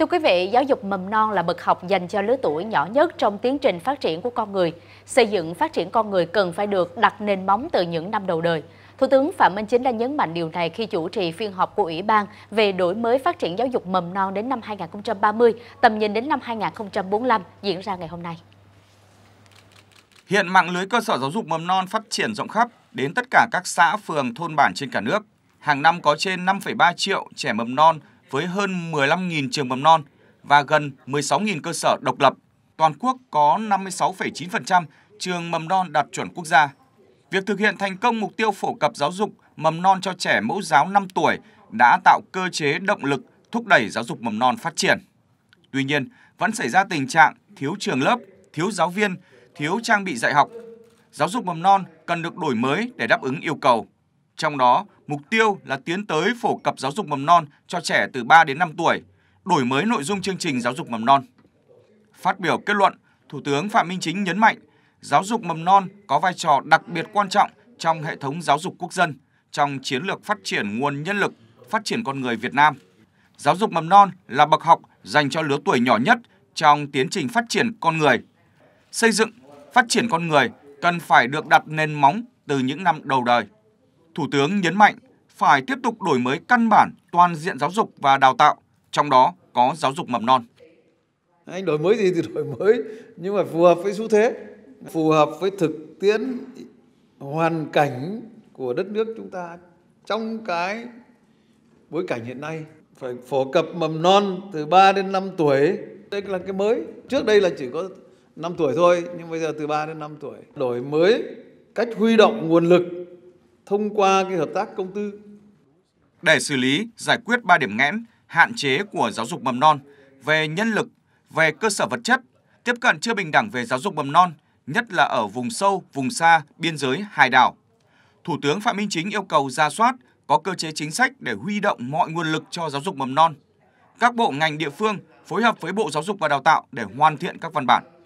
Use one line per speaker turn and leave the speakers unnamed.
Thưa quý vị, giáo dục mầm non là bậc học dành cho lứa tuổi nhỏ nhất trong tiến trình phát triển của con người. Xây dựng phát triển con người cần phải được đặt nền móng từ những năm đầu đời. Thủ tướng Phạm Minh Chính đã nhấn mạnh điều này khi chủ trì phiên họp của Ủy ban về đổi mới phát triển giáo dục mầm non đến năm 2030, tầm nhìn đến năm 2045 diễn ra ngày hôm nay.
Hiện mạng lưới cơ sở giáo dục mầm non phát triển rộng khắp đến tất cả các xã, phường, thôn bản trên cả nước. Hàng năm có trên 5,3 triệu trẻ mầm non với hơn 15.000 trường mầm non và gần 16.000 cơ sở độc lập. Toàn quốc có 56,9% trường mầm non đạt chuẩn quốc gia. Việc thực hiện thành công mục tiêu phổ cập giáo dục mầm non cho trẻ mẫu giáo 5 tuổi đã tạo cơ chế động lực thúc đẩy giáo dục mầm non phát triển. Tuy nhiên, vẫn xảy ra tình trạng thiếu trường lớp, thiếu giáo viên, thiếu trang bị dạy học. Giáo dục mầm non cần được đổi mới để đáp ứng yêu cầu. Trong đó, mục tiêu là tiến tới phổ cập giáo dục mầm non cho trẻ từ 3 đến 5 tuổi, đổi mới nội dung chương trình giáo dục mầm non. Phát biểu kết luận, Thủ tướng Phạm Minh Chính nhấn mạnh, giáo dục mầm non có vai trò đặc biệt quan trọng trong hệ thống giáo dục quốc dân, trong chiến lược phát triển nguồn nhân lực, phát triển con người Việt Nam. Giáo dục mầm non là bậc học dành cho lứa tuổi nhỏ nhất trong tiến trình phát triển con người. Xây dựng, phát triển con người cần phải được đặt nền móng từ những năm đầu đời. Thủ tướng nhấn mạnh phải tiếp tục đổi mới căn bản toàn diện giáo dục và đào tạo, trong đó có giáo dục mầm non.
Anh đổi mới gì thì đổi mới, nhưng mà phù hợp với xu thế, phù hợp với thực tiễn hoàn cảnh của đất nước chúng ta trong cái bối cảnh hiện nay. Phải phổ cập mầm non từ 3 đến 5 tuổi. Đây là cái mới. Trước đây là chỉ có 5 tuổi thôi nhưng bây giờ từ 3 đến 5 tuổi. Đổi mới cách huy động nguồn lực thông qua cái hợp tác công tư.
Để xử lý, giải quyết ba điểm nghẽn, hạn chế của giáo dục mầm non về nhân lực, về cơ sở vật chất, tiếp cận chưa bình đẳng về giáo dục mầm non, nhất là ở vùng sâu, vùng xa, biên giới, hải đảo. Thủ tướng Phạm Minh Chính yêu cầu ra soát, có cơ chế chính sách để huy động mọi nguồn lực cho giáo dục mầm non. Các bộ ngành địa phương phối hợp với Bộ Giáo dục và Đào tạo để hoàn thiện các văn bản.